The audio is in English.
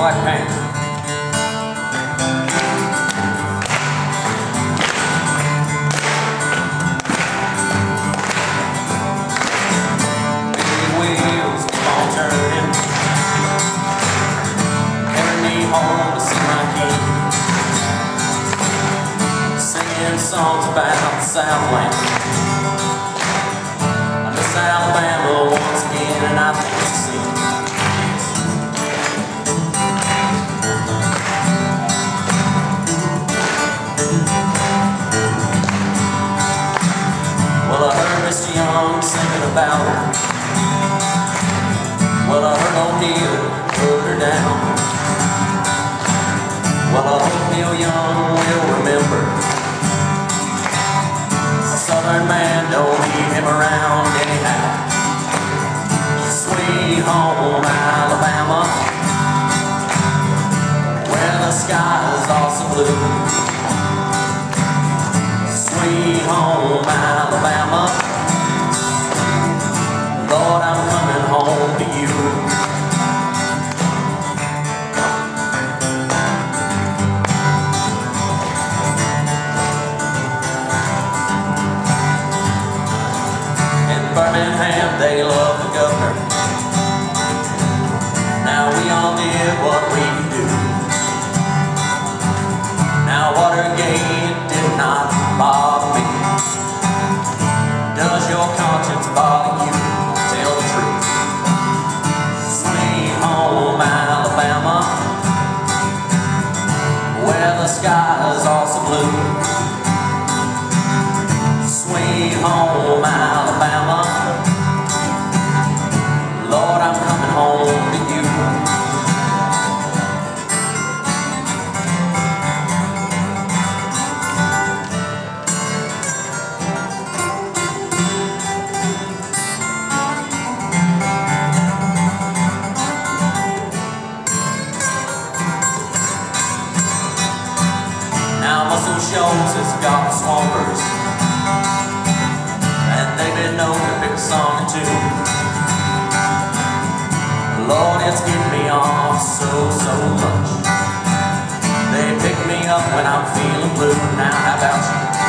my. Singing songs about the Southland. Mr. Young singing about. Well, I heard O'Neill put her down. Well, I hope Neil Young will remember. A southern man don't need him around anyhow. Sweet home Alabama, where the sky is also blue. Sweet home Alabama, they love the governor. Now we all did what we could do. Now Watergate did not bother me. Does your conscience bother you? Tell the truth. Sweet home Alabama, where the sky is also blue. Sweet home Alabama, got the And they've been known to pick a song or two. Lord, it's getting me off so, so much. They pick me up when I'm feeling blue. Now how about you?